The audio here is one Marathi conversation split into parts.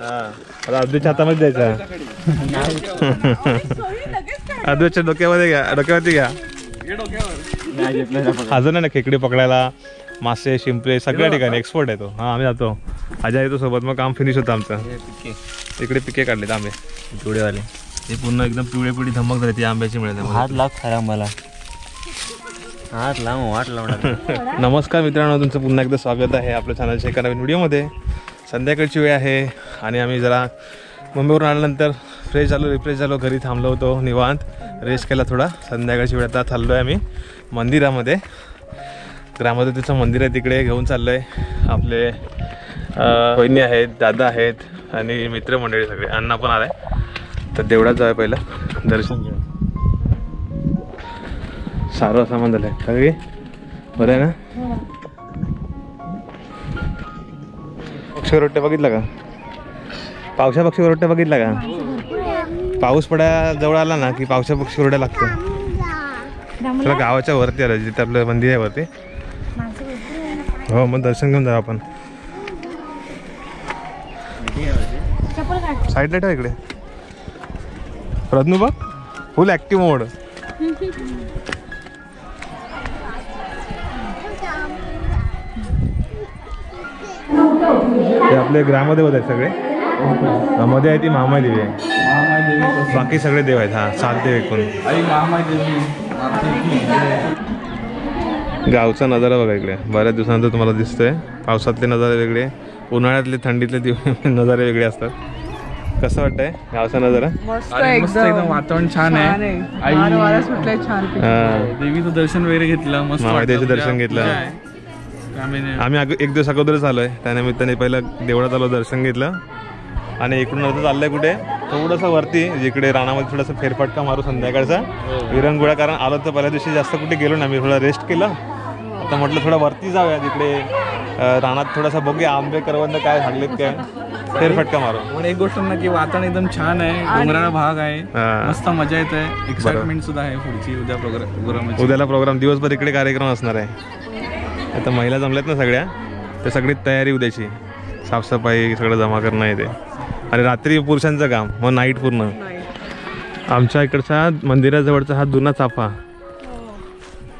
आता अद्वैतच्या हातामध्ये द्यायचा. अद्वैतच्या डोक्यामध्ये घ्या डोक्यावरती घ्या. अजून आहे ना खेकडे पकडायला मासे शिंपले सगळ्या ठिकाणी एक्सपर्ट आहे तो. हा आम्ही जातो. अजय येतो सोबत मग काम फिनिश होतं आमचं. इकडे पिके काढलेत आंबे. पिवळेवाले. ते पूर्ण एकदम पिवळे पिवळी धमक झाली ती आंब्याची मिळते. हात लाव खरा मला. हात लाव वाट लावणार. नमस्कार मित्रांनो तुमचं पुन्हा एकदा स्वागत आहे आपल्या चॅनलच्या एका नवीन व्हिडिओमध्ये संध्याकाळची वेळ आहे आणि आम्ही जरा मुंबईवरून आल्यानंतर फ्रेश झालो रिफ्रेश झालो घरी थांबलो होतो निवांत. रेस्ट केला थोडा. संध्याकाळची वेळ आता चाललो आहे आम्ही मंदिरामध्ये. ग्रामदेवतेचं मंदिर आहे तिकडे घेऊन चाललो आहे आपले अं, आहेत दादा आहेत आणि मित्रमंडळी सगळे. अण्णा पण आलाय. तर देवळात जाऊया पहिलं. दर्शन घेऊ सारं सामान झालंय सगळी बरं आहे ना? पक्षी रोट्या बघितला का? पावसा पक्षी रोट्या बघितला का? पाऊस पडा जवळ आला ना की पावसा पक्षी रोट्या लागतो. तुला गावाच्या वरती आलं जिथे आपलं मंदिर आहे वरती. हो मग दर्शन घेऊन जाऊ आपण. साईडला ठेवा इकडे. प्रज्ञू बघ. फुल ऍक्टिव्ह मोड ते आपले ग्रामदेवत आहेत सगळे. मध्ये आहे ती महामाय देवी आहे बाकी सगळे देव आहेत हा सात देव एकूण. गावचा नजारा बघा इकडे. बऱ्याच दिवसानंतर तुम्हाला दिसतोय. पावसातले नजारे वेगळे उन्हाळ्यातले थंडीतले दिव नजारे वेगळे असतात. कसं वाटतंय गावचा नजारा? मस्त अरे मस्त एकदम. वातावरण छान आहे. आई- हा. देवीचं दर्शन वगैरे घेतलं मस्त. दर्शन घेतलं. आहे. आम्ही अग- एक दिवस अगोदरच आलोय. त्यानिमित्ताने पहिलं देवळात आलो दर्शन घेतलं. आणि इकडून आता चाललंय कुठे? थोडंसं वरती जिकडे रानामध्ये थोडासा फेरफटका मारू संध्याकाळचा. विरंगुळा कारण आलो तर पहिल्या दिवशी जास्त कुठे गेलो ना मी थोडा रेस्ट केलं. आता म्हटलं थोडं वरती जाऊया तिकडे रानात थोडासा बघूया आंबे करवंद काय हागलेत काय. फेरफटका मारू. पण एक गोष्ट ना की वातावरण एकदम छान आहे. डोंगराळा भाग आहे. हा. मस्त मजा येते एक्साइटमेंट सुद्धा आहे पुढची उद्या प्रोग्राम उद्याला प्रोग्राम दिवसभर इकडे कार्यक्रम असणार आहे. आता महिला जमल्यात ना सगळ्या तर सगळी तयारी उद्याची. साफसफाई सगळं जमा करणं येते आणि रात्री पुरुषांचं काम मग नाईट पूर्ण. आमच्या इकडचा मंदिराजवळचा हा जुना चाफा.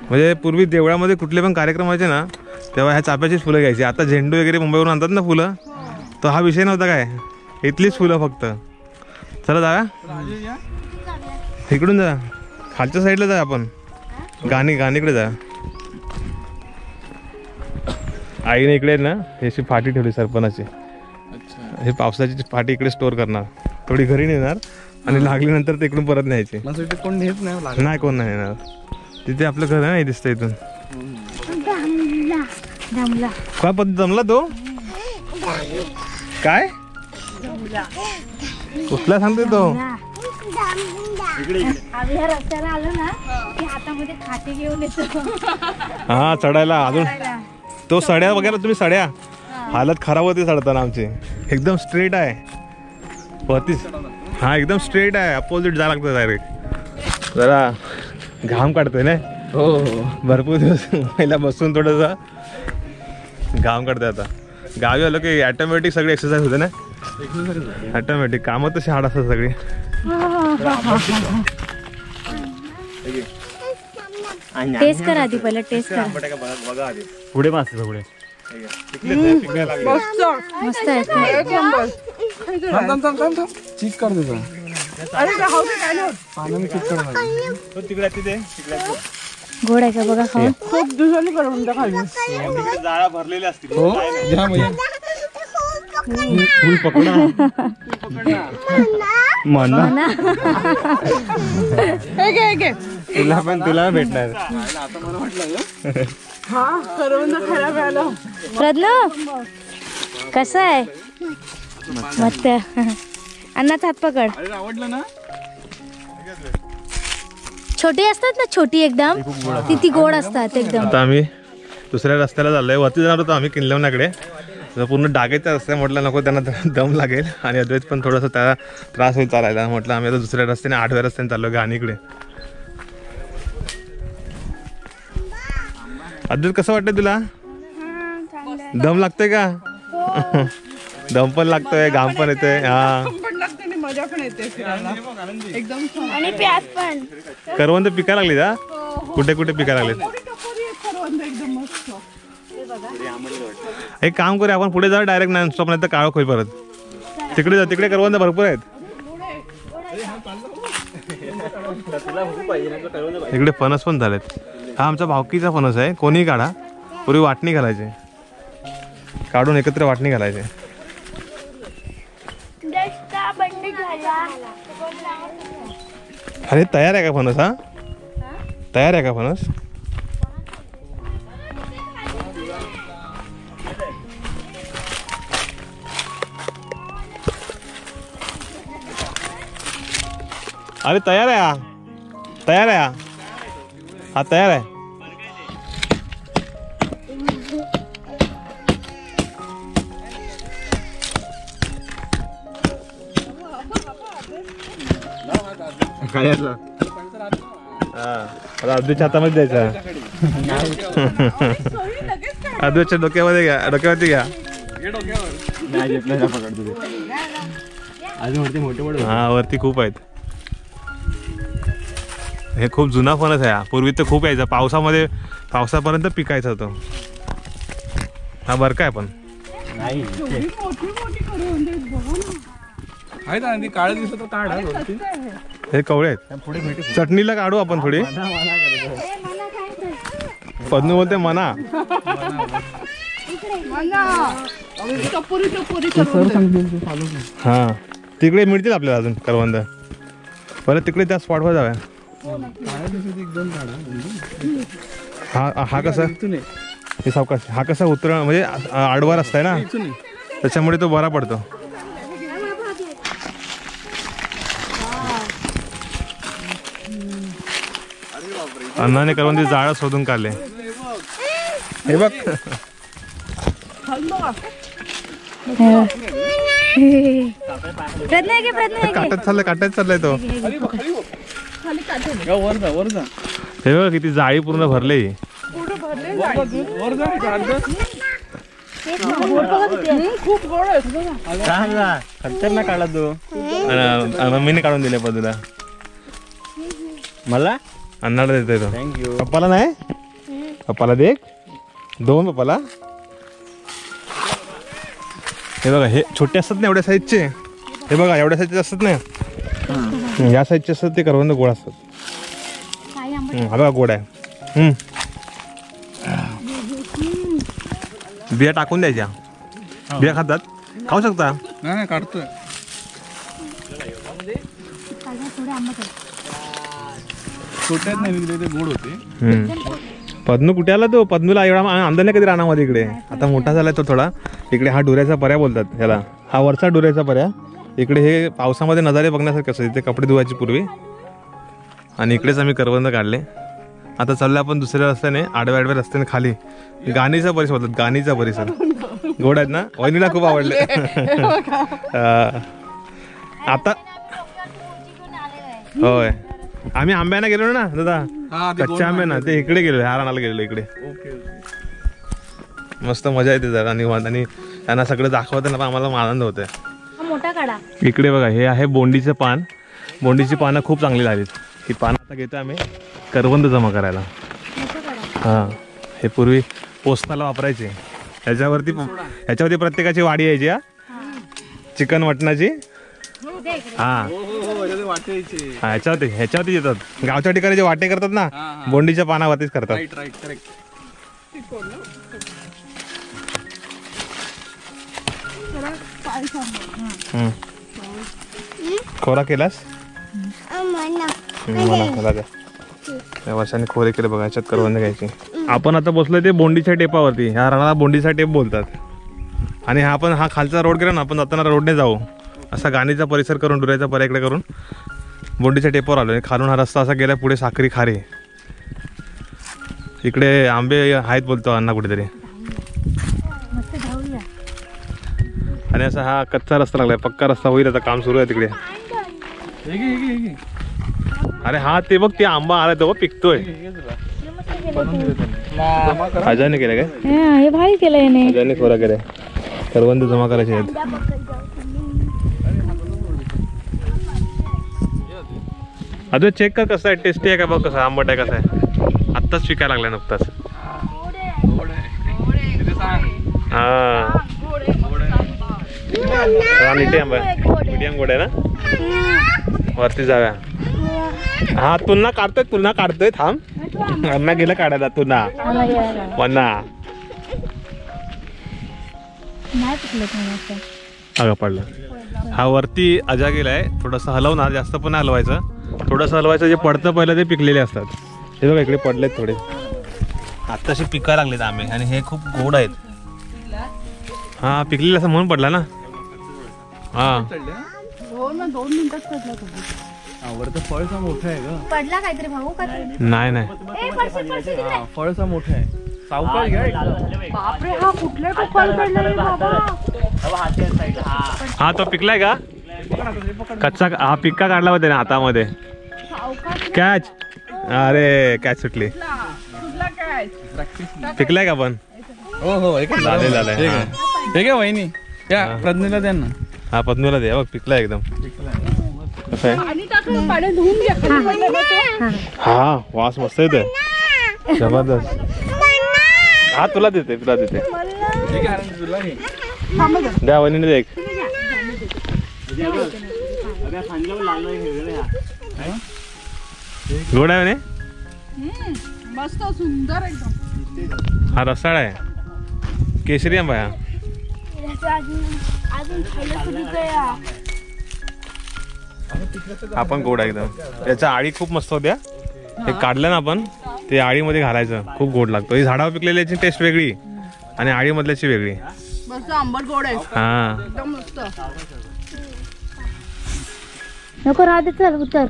म्हणजे पूर्वी देवळामध्ये कुठले पण कार्यक्रम व्हायचे ना तेव्हा ह्या चाफ्याचीच फुलं घ्यायची. आता झेंडू वगैरे मुंबईवरून आणतात ना फुलं तो हा विषय नव्हता काय? इथलीच फुलं फक्त. चला जा इकडून जा. खालच्या साईडला जा आपण. गाणी गाणीकडे जा. आईने इकडे ना ही अशी फाटी ठेवली सरपणाची. अच्छा. हे पावसाची फाटी इकडे स्टोर करणार. थोडी घरी नेणार आणि लागल्यानंतर ते इकडून परत न्यायची. कोण घेत नाही नाही कोण नाही येणार तिथे आपलं घर आहे ना हे दिसतं इथून. काय पद्धत जमला तो? काय? कुठला सांगतोय तो? हा चढायला अजून. तो सड्या बघायला तुम्ही सड्या? हालत खराब होती चढताना आमची. एकदम स्ट्रेट आहे. वरतीच हा एकदम स्ट्रेट आहे. अपोजिट जायला लागतं डायरेक्ट जरा घाम काढतोय ना? हो हो. भरपूर दिवस पहिला बसून थोडंसं घाम काढतोय आता. गावी आलो की ऑटोमॅटिक सगळी एक्सरसाइज होते ना? ऑटोमॅटिक कामं तशी हाड असतात सगळी. टेस्ट करा आधी पहिलं टेस्ट करा पुढे पास पुढे मस्त मस्त आहे कर दे. पाण्याने कर तिकडे तिथे गोड आहे का बघा खाऊन खूप दिवसांनी करून खाली जाळ्या भरलेल्या असतील हो घ्या भैया फुल पकडा म्हणा हो तुला पण तुला भेटणार. हा प्रज्ञू कसं आहे? मस्त. अन्नाचा हात पकड. आवडलं ना? छोटी असतात ना छोटी एकदम. ती ती गोड असतात एकदम. आता आम्ही दुसऱ्या रस्त्याला चाललोय. वरती जाणार होतो आम्ही किल्ल्यावरकडे तर पूर्ण डागेचा रस्ता. म्हटलं नको त्यांना दम लागेल. आणि अद्वैत पण थोडासा त्याला त्रास होईल चालायला. म्हटलं आम्ही आता दुसऱ्या रस्त्याने आठव्या रस्त्याने चाललो गाणीकडे अद्वैत कसं वाटतंय तुला? दम लागतंय का? दम पण लागतोय घाम पण येतोय. हा. पण लागते आणि मजा पण येते फिरायला. एकदम छान. आणि प्याज पण. करवंद पिकायला लागली का कुठे कुठे पिकायला लागलेत? एक काम करूया आपण पुढे जा डायरेक्ट नॉन स्टॉप नाही तर काळं खोई परत. तिकडे जा तिकडे करवंद भरपूर आहेत. इकडे फणस पण झालेत. हा आमचा भावकीचा फणस आहे कोणीही काढा. पूर्वी वाटणी घालायचे. काढून एकत्र वाटणी घालायचे. अरे तयार आहे का फणस हा? तयार आहे का फणस? अरे तयार हा तयार हा हा तयार हा। अद्वैतच्या हातामध्ये द्यायचा अद्वैतच्या डोक्यामध्ये घ्या डोक्यावरती घ्या अजून वरती मोठे मोठे हा वरती खूप आहेत। हे खूप जुना फणस आहे हा. पूर्वी तर खूप यायचा. पावसामध्ये पावसापर्यंत पिकायचा तो हा बरं काय पण. नाही मोठी मोठी करून देत बघा ना. आहेत ना ती काळं दिसत तर काढ हा वरती. हे कवळे आहेत. पुढे भेटू. चटणीला काढू आपण थोडी. पद्नू बोलते मना. मला टपोरी टपोरी करून देत. हा. तिकडे मिळतील आपल्याला अजून करवंद. बरं तिकडे त्या स्पॉटवर जाऊया. हा हा कसा. हे सावकाश हा कसा उतर म्हणजे आडवा रस्ता आहे ना. त्याच्यामुळे तो बरा पडतो अण्णाने करवंदी जाळं शोधून काढले हे बघ? काटत चाललाय काटत चाललाय तो या वर जा वर जा. हे बघ किती जाळी पूर्ण भरले. वर जा. हम्म, खूप गोड खतरनाक काढला तू. मम्मीने काढून दिले बाजूला मला? अण्णाला देतोय तो. थँक्यू पप्पाला नाही? पप्पाला दे एक. दोन पप्पाला. हे बघा हे छोटे असतात ना एवढ्या साईजचे हे बघा एवढ्या साईजचे असतात ना? या साईजचे असतात ते करवंद गोड असतात. हा बघा गोड आहे. हम्म. बिया टाकून द्यायच्या. बिया खातात. खाऊ शकता? नाही काढतोय. छोट्यात नाही ते गोड होते. हम्म. पद्नू कुठे आला तो? पद्नूला एवढा आणला नाही कधी रानामध्ये इकडे? आता मोठा झालाय तो थोडा. इकडे हा डुऱ्याचा पर्या बोलतात ह्याला. हा वरचा डुऱ्याचा पर्या. इकडे हे पावसामध्ये नजारे बघण्यासारखे असतात. इथे कपडे धुवायची पूर्वी. आणि इकडेच आम्ही करवंद काढले. आता चाललो आपण दुसऱ्या रस्त्याने आडव्या आडव्या रस्त्याने खाली. गाणीचा परिसर बोलतात गाणीचा परिसर. गोड आहेत ना? वहिनीला खूप आवडले. आता होय. आम्ही आंब्याना गेलो ना दादा? हा ते कच्चे आंबे ना ते इकडे गेलो ह्या गेलो इकडे. ओके. मस्त मजा येते जरा निवांत. आणि त्यांना सगळं दाखवताना पण आम्हाला आनंद होतोय. मोठा काढा. इकडे बघा हे आहे बोंडीचं पान. बोंडीची पानं खूप चांगली झालीत. ही पानं आता घेतो आम्ही. करवंद जमा करायला. हां हे पूर्वी पोस्ताला वापरायचे. ह्याच्यावरती ह्याच्यावरती प्रत्येकाची वाडी यायची हा? चिकन मटणाची. हां हो. हो हो हा, ह्याच्यावरती ह्याच्यावरती येतात. गावच्या ठिकाणी जे वाटे करतात ना. बोंडीच्या पानावरतीच करतात. करेक्ट. खोरा केलास? त्या वर्षाने खोरे केले बघा याच्यात करवंद घ्यायची. आपण आता बसलोय ते बोंडीच्या टेपावरती. ह्या राणाला बोंडीचा टेप बोलतात. आणि हा आपण हा खालचा रोड गेला ना आपण जाताना रोडने जाऊ. असा गाणीचा परिसर करून डुऱ्याचा पर्याकडे करून बोंडीच्या टेपावर आलो खालून हा रस्ता असा गेला पुढे साखरी खारे. इकडे आंबे आहेत बोलतो अण्णा कुठेतरी. आणि असा हा कच्चा रस्ता लागलाय पक्का रस्ता होईल आता काम सुरू आहे तिकडे. अरे हा ते बघ ते आंबा आला तो पिकतोय. अजयने केलं काय? हे भारी केलं याने. अजयने खोरा केलाय. करवंद जमा करायचे आहेत. अजून चेक कर कसं आहे टेस्टी आहे का बघ कसं आंबट आहे कसं आहे. आत्ताच शिकायला लागलाय नुकताच. हा. नीटे आंबा मीडियम गोड आहे ना? वरती जाऊया. हा तुलना काढतोय तुलना काढतोय थांब. अण्णा गेलं काढायला तुलना वन्ना. अगं पडलं. हा वरती अजा गेलाय थोडंसं हलवणार जास्त पण हलवायचं. थोडंसं हलवायचं जे पडतं पहिलं ते पिकलेले असतात. हे बघा इकडे पडलेत थोडे. आत्ताशी पिकायला लागलेत आंबे आणि हे खूप गोड आहेत. हा पिकलेले असं म्हणून पडला ना. हा. हो ना दोन मिनिटात पडला तुम्ही. आवडतं फळसा मोठं आहे ग. पडला काहीतरी भाऊ का नाही नाही. ए तिकडे. हा फळसा मोठं आहे. सावकाश घ्या एकदम. बापरे हा कुठल्या टोपाल पडला रे बाबा? हा तो पिकलाय का? कच्चा हा पिक्का काढला होता ना हातामध्ये. कॅच अरे कॅच सुटली. कुठला? काय पिकलाय का पण? हो हो एक झाले झाले हे घ्या. हे. घ्या वहिनी. या प्रज्ञेला द्या ना. हा पद्मीला दे बघ पिकलाय एकदम. कसं आहे. हा. वास मस्त येते जबरदस्त. हा तुला देते तुला देते. द्या वहिनीने दे एक. गोड आहे म्हणे मस्त सुंदर एकदम. हा रसाळ आहे. केशरी आंबा आहे हा अजून खायला सुरू करा. हा पण गोड आहे एकदम. त्याच्या आळी खूप मस्त होत्या. हे काढलं ना आपण ते आळीमध्ये घालायचं. खूप गोड लागतो. ही झाडावर पिकलेल्याची टेस्ट वेगळी आणि आळीमधल्याची वेगळी. आंबट गोड आहे. हा. एकदम मस्त. नको राहू दे चल उतर.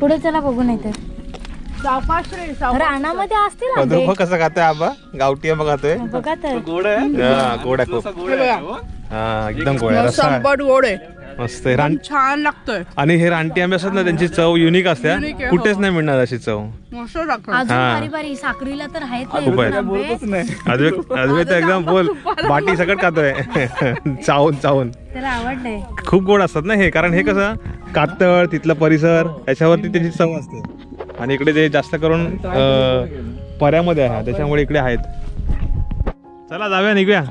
पुढे चला बघू नाही तर रानामध्ये असतील आंबे. कसं खातोय आंबा? गावठी आंबा खातोय? बघा तर गोड आहे? हा, गोड आहे खूप. हे बघा. हा एकदम गोड आहे. मस्त रस्सा. आहे. आंबट गोड आहे. मस्त आहे. रान छान लागतोय. आणि हे रानटी आंबे असतात ना त्यांची चव युनिक असते Unique आहे, कुठेच हो. नाही मिळणार अशी चव. मस्त लागतं अजून हा. बारी बारी साखरीला तर आहेत ना खूप आहेत. एकदम आंबे. बोलतच नाही. अद्वैत अद्वैत तर एकदम बोल बाटी सकट खातोय. चावून चावून. त्याला आवडलंय. खूप गोड असतात ना हे कारण हे कसं कातळ तिथलं परिसर याच्यावरती त्याची चव असते. आणि इकडे ते जास्त करून अं, पर्यामध्ये आहे त्याच्यामुळे इकडे आहेत. चला जाऊया निघूया.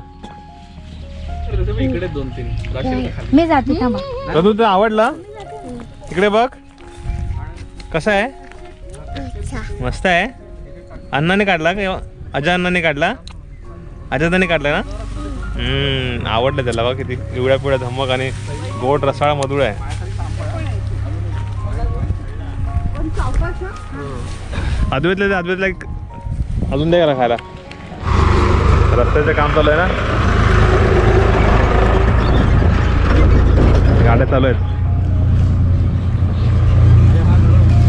इकडे दोन तीन? मी जाते तर तुला आवडला? इकडे बघ. कसं आहे? मस्त आहे. अण्णाने काढला का? अजय अण्णाने काढला? अजयदाने काढला ना? आवडलं त्याला बघ किती. पिवळ्या पिवळ्या धमक आणि गोड रसाळ मधुळ आहे. अद्वैतला दे, अद्वैतला एक अजून द्या खायला. रस्त्याचं काम चालू आहे ना? गाड्या चालू आहेत.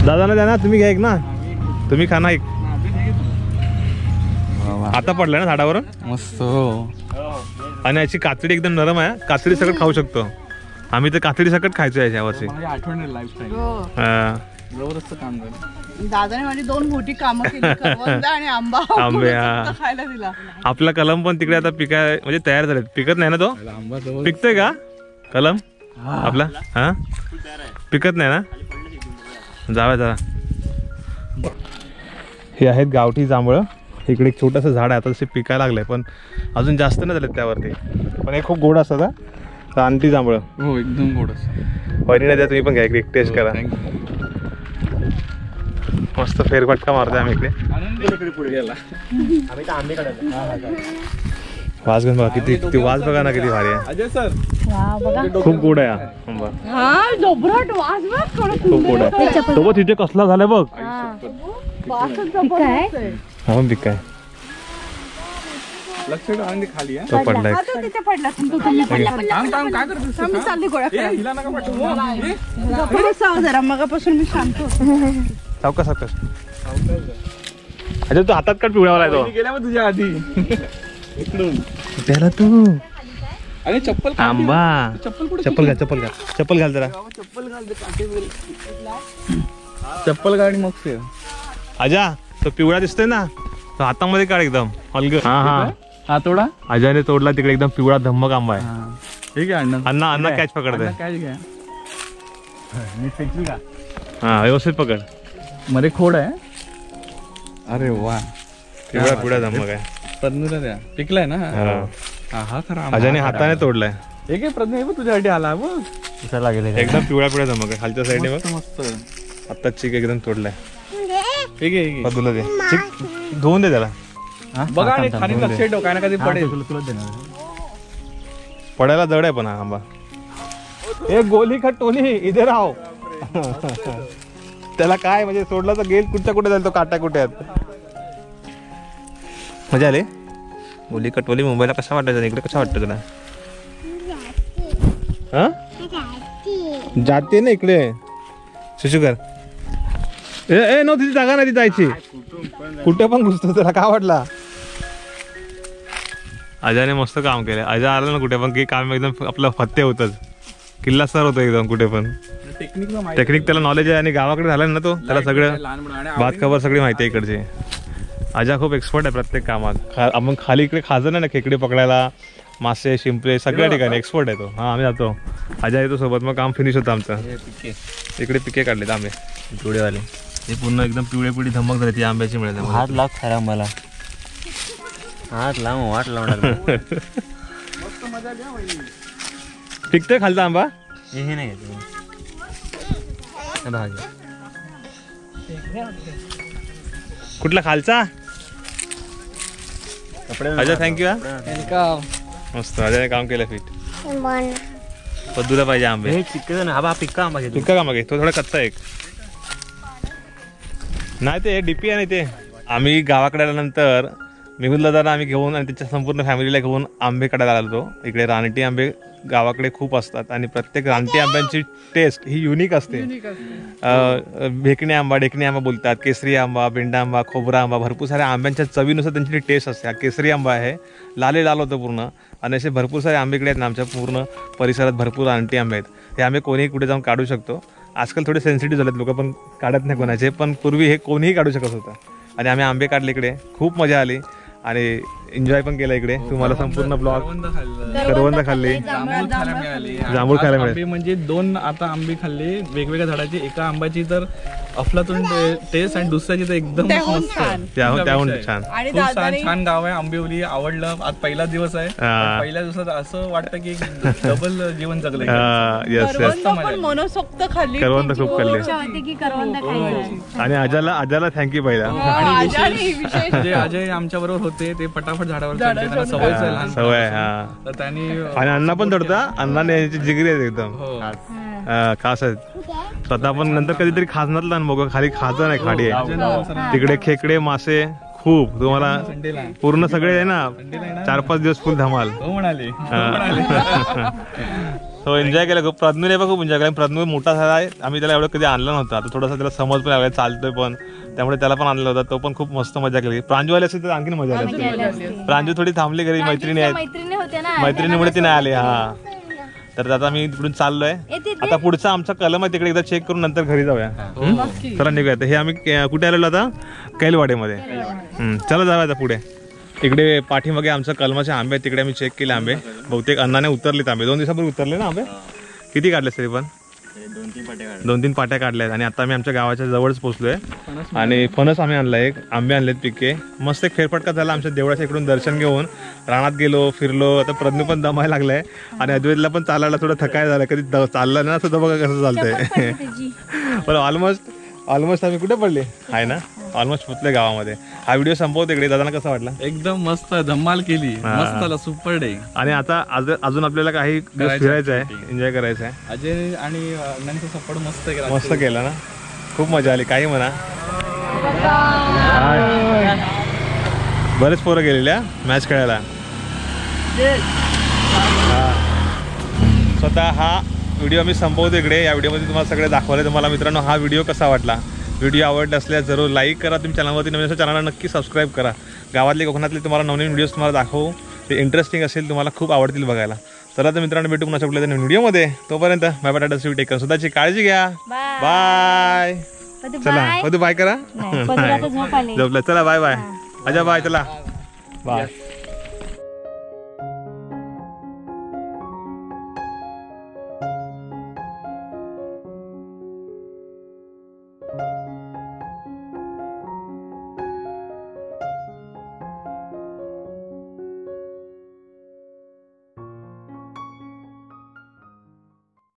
दादाला द्या ना तुम्ही घ्या एक ना. तुम्ही खा ना एक. आता पडलाय ना झाडावरून? मस्त. हो आणि याची कातडी एकदम नरम आहे कातडी सकट खाऊ शकतो. आम्ही तर कातडी सकट खायचो याच्या वर्षी आठवण हा. जबरदस्त काम झालं. दादाने माझी दोन मोठी कामं केली करवंद आणि आंबा. आंबे, हा. फक्त खायला दिला. आपला कलम पण तिकडे आता पिकाय म्हणजे तयार झालेत. पिकत नाही ना तो? त्याला आंबा जवळ पिकतोय का? कलम? आपला? हा? पिकत नाही ना? जाऊया जरा हे आहेत गावठी जांभळं. इकडे एक छोटंसं झाड आहे. आता तसे पिकायला लागलंय पण अजून जास्त नाही झालेत त्यावरती. पण हे खूप गोड असतात हा. रानटी जांभळं. हो एकदम गोड असं वहिनीला द्या तुम्ही पण घ्या. इकडे टेस्ट करा. मस्त फेरफटका मारतोय आम्ही इकडे. वास घेऊन बघा किती किती वास बघा ना किती भारी आहे. अजय सर. वा बघा. खूप गोड आहे हा. हा खूप गोड आहे. तो तिथे कसला झालाय बघ. हा. तो पडलाय. तो तो थांब काय तू? जरा मगापासून मी शांत होते. सावकाश सावकाश. अच्छा तू हातात काढ पिवळावाला आहे मी गेल्या मग तुझ्या आधी. इकडून. तो त्याला तू. अरे चप्पल काढ. आंबा चप्पल कुठे चप्पल घाल चप्पल घाल. चप्पल घाल जरा. चप्पल घाल दे, काटे वगैरे. चप्पल गाडी मग से आजा तो पिवळा दिसतोय ना तो हातामध्ये काढ एकदम. अलग हा हा. हा तोडा. अजयने तोडला तिकडे एकदम पिवळा धम्मक आंबा आहे. ठीक आहे अण्णा. अण्णा अण्णा कॅच पकडते काय घ्या. मी फेकली का? हा व्यवस्थित पकड. मध्ये खोड आहे. अरे वा. पिवळा पिवळा धम्मक आहे प्रज्ञा द्या. पिकलाय ना? हा? हा. खरा आंबा. अजयने हाताने तोडलाय. एक आहे प्रज्ञा हे बघ तुझ्यासाठी आला बघ. दिसायला लागेल एकदम पिवळा पिवळा धमक आहे खालच्या साईडने बघ. मस्त मस्त. आता चिक एकदम तोडलाय. ठीक आहे बाजूला दे. चिक धुवून दे त्याला बघा आणि खाली लक्ष ठेव काय ना कधी पडेल. तुला देणार पडायला जड आहे पण हा आंबा. ए गोली का टोनी. इथे राहो. त्याला काय म्हणजे सोडला तर गेल कुठच्या कुठे जाईल तो काटा कुठे आहेत मजा आले? मुली कटवली मुंबईला कसा वाटायचा इकडे कसा वाटतं तुला? हा? जाते ना इकडे. सुशुकर. ए ए नो तिची जागा नाही ती जायची. कुठे पण घुसतो त्याला काय वाटला? अजाने मस्त काम केलं. अजा आला ना कुठे पण की काम एकदम आपलं फत्ते होतच. किल्ला सर होतो एकदम कुठे पण. टेक्निक त्याला नॉलेज आहे आणि गावाकडे झालं ना तो? त्याला सगळं भात खबर सगळी माहिती आहे इकडची. अजा खूप एक्सपर्ट आहे प्रत्येक कामात. खा आपण खाली इकडे खाजं ना खेकडे पकडायला मासे शिंपले सगळ्या ठिकाणी एक्सपर्ट आहे तो. हा आम्ही जातो. अजा येतो सोबत मग काम फिनिश होतं आमचं. इकडे पिके काढलेत आंबे. पिवळेवाले हे पूर्ण एकदम पिवळे पिवळी धमक झाली ती आंब्याची मिळते हात लाव खरा मला. हात लाव वाट लावणार पिकतोय खालचा आंबा? हे नाही कुठला खालचा? अजय थँक्यू हा. मस्त अजयने काम केलं फिट पद्दूला पाहिजे आंबे. हे हा बा पिक्का आंबा घेतो. पिक्का का मागे तो थोडा कच्चा आहे एक. नाही ते डीपी आहे नाही ते. आम्ही गावाकडे आल्यानंतर मेहुल दादाला आम्ही घेऊन आणि त्याच्या संपूर्ण फॅमिलीला घेऊन आंबे काढायला आलो इकडे रानटी आंबे गावाकडे खूप असतात आणि प्रत्येक रानटी आंब्यांची टेस्ट ही युनिक असते. भेकणे आंबा ढेकणे आंबा बोलतात केसरी आंबा बेंडा आंबा खोबरा आंबा भरपूर साऱ्या आंब्यांच्या चवीनुसार त्यांची टेस्ट असते. हा केसरी आंबा आहे लाले लाल होतं पूर्ण. आणि असे भरपूर सारे आंबेकडे आहेत ना आमच्या पूर्ण परिसरात भरपूर रानटी आंबे आहेत. हे आंबे कोणीही कुठे जाऊन काढू शकतो. आजकाल थोडे सेन्सिटिव्ह झालेत लोक पण काढत नाही कोणाचे. पण पूर्वी हे कोणीही काढू शकत होतं. आणि आम्ही आंबे काढले इकडे. खूप मजा आली. आणि एन्जॉय पण केला इकडे. तुम्हाला संपूर्ण ब्लॉग करवंद खाल्लं. जांभूळ खायला मिळाली म्हणजे दोन आता आंबे खाल्ले वेगवेगळ्या झाडाची. एका आंब्याची तर अफलातून टेस्ट आणि दुसऱ्याची तर एकदम त्याहून मस्त. छान. छान. छान गाव आहे. आंबिवली आवडलं. आज पहिला दिवस आहे. हा. पहिल्या दिवसात असं वाटतं की डबल जीवन जगलं येस येस करवंद पण मनसोक्त खाल्ली. करवंद खूप खाल्ले. करवंद खायचं आणि अजाला अजाला थँक्यू पहिला. आणि अजय आमच्या बरोबर होते ते पटापट झाडावर चढले त्यांना सवयच आहे लहान सवय हा. तर त्यांनी आणि अण्णा पण चढता अण्णाने यांची जिगरी आहेत एकदम. हो. खास. आहेत स्वतः आपण नंतर कधीतरी खाजनातला ना बघ खाली खाजन आहे खाडी आहे. तिकडे खेकडे मासे खूप. तुम्हाला पूर्ण सगळे आहे ना चार पाच दिवस फुल धमाल. हो म्हणाले. तो एन्जॉय केला. खूप प्रज्ञूने पण खूप एन्जॉय केला. प्रज्ञू मोठा झाला आहे. आम्ही त्याला एवढं कधी आणलं नव्हतं. आता थोडासा त्याला समज पण लागला चालतोय पण. त्यामुळे त्याला पण आणलं होतं. तो पण खूप मस्त मजा केली. प्रांजू आली असेल तर आणखी मजा आली. प्रांजू थोडी थांबली घरी. मैत्रिणी आहेत. मैत्रिणीमुळे ती नाही आली. हा. तर आता मी तिकडून चाललोय. आता पुढचा आमचा कलम आहे. तिकडे एकदा चेक करून नंतर घरी जाऊया. हम्म? चला निघूया. हे आम्ही कुठे आलेलो आता? कैलवाडेमध्ये. चला जाऊया आता पुढे. इकडे पाठीमागे आमचं कलमाचे आंबे आहेत तिकडे आम्ही चेक केले आंबे. बहुतेक अन्नाने उतरलेत आंबे. दोन दिवसापूर्वी उतरले ना आंबे? किती काढले तरी पण? दोन तीन पाट्या काढ दोन तीन पाट्या काढल्या आहेत आणि आता आम्ही आमच्या गावाच्या जवळच पोहोचलोय आणि फणस आम्ही आणला एक. आंबे आणलेत पिके. मस्त एक फेरफटका झाला आमच्या देवळाच्या इकडून दर्शन घेऊन. रानात गेलो फिरलो. आता प्रज्ञू पण दमायला लागलाय. आणि अद्वैतला पण चालायला थोडं थकाय झालं. कधी चाललं ना सुद्धा बघा कसं चालतंय? पण ऑलमोस्ट ऑलमोस्ट आम्ही कुठे पडले? आहे ना? ऑलमोस्ट पोचले गावामध्ये. हा व्हिडिओ संपवतो इकडे. दादांना कसा वाटला? एकदम मस्त धम्माल केली. मस्त सुपर डे आणि आता अजून आपल्याला काही दिवस फिरायचं आहे. एन्जॉय करायचं आहे. अजय आणि अण्णांचा सपोर्ट मस्त केला. मस्त केलं ना? खूप मजा आली. काही म्हणा. बरेच पोरं गेलेल्या मॅच खेळायला. स्वतः हा व्हिडिओ मी संपवतो इकडे. या व्हिडिओमध्ये तुम्हाला सगळे दाखवले. तुम्हाला मित्रांनो हा व्हिडिओ कसा वाटला? व्हिडिओ आवडला असल्यास जरूर लाईक करा. तुम्ही चॅनलवरती नवीन असेल चॅनलला नक्की सबस्क्राईब करा. गावातले कोकणातले तुम्हाला नवनवीन व्हिडिओज तुम्हाला दाखवू. ते इंटरेस्टिंग असेल तुम्हाला खूप आवडतील बघायला. चला तर मित्रांनो भेटू पुन्हा कुठल्या तरी व्हिडिओमध्ये तोपर्यंत बाय बाय टाटा स्वीट टेकन स्वतःची काळजी घ्या. बाय चला मधू बाय करा. झोपलं. चला बाय बाय अजा बाय चला. बाय